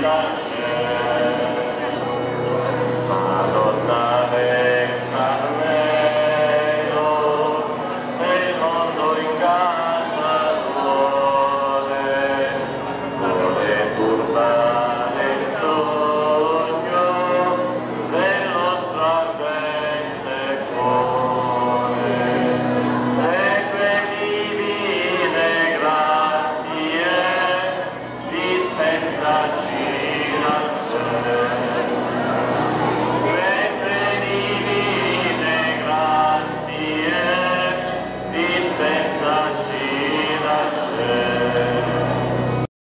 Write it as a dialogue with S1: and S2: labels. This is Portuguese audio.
S1: legal.